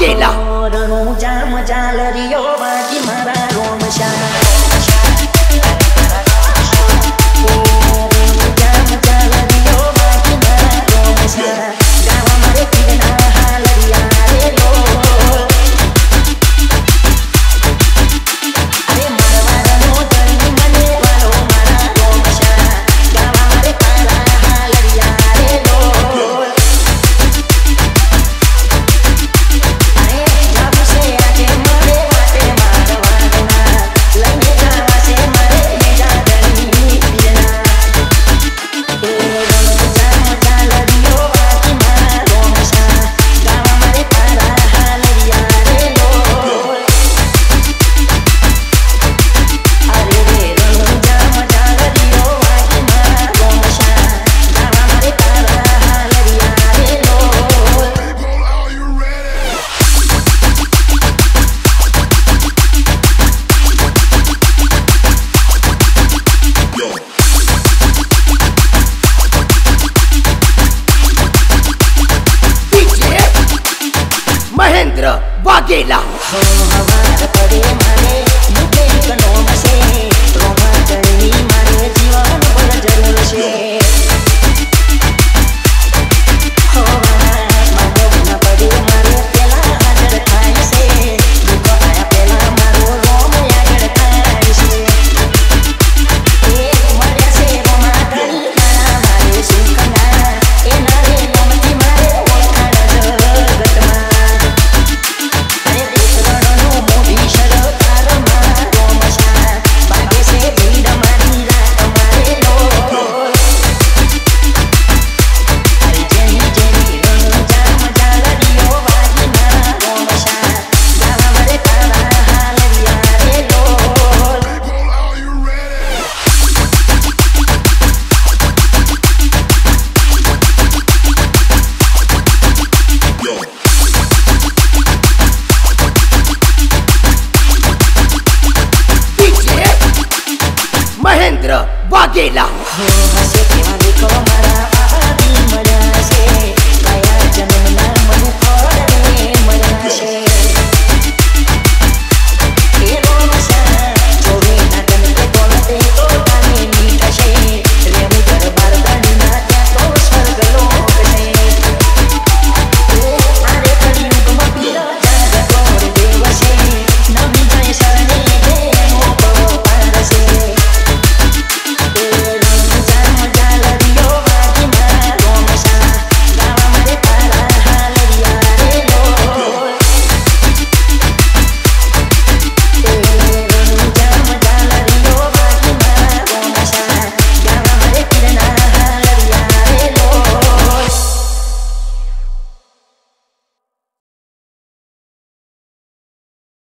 Gila. Vaghela हो महेंद्र वाघेला